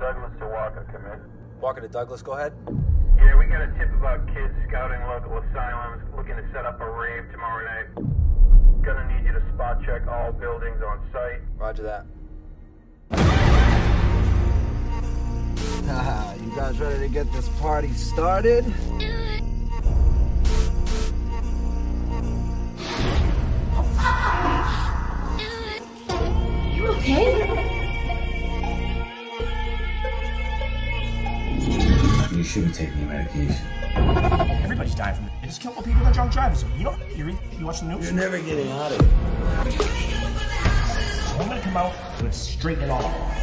Walker come in. Walker to Douglas, go ahead. Yeah, we got a tip about kids scouting local asylums, looking to set up a rave tomorrow night. Gonna need you to spot check all buildings on site. Roger that. Ah, you guys ready to get this party started? You okay? Should be taking your medication. Everybody's dying from it. They just killed more people than drunk drivers. You know, you, read, you watch the news? You're never getting out of here. I'm gonna come out and straighten it all out.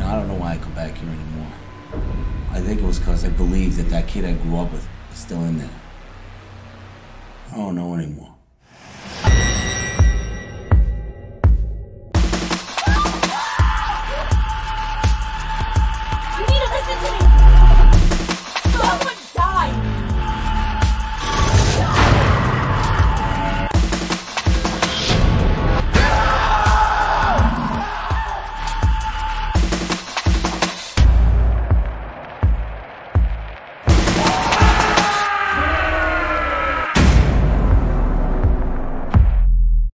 I don't know why I come back here anymore. I think it was because I believed that that kid I grew up with is still in there. I don't know anymore.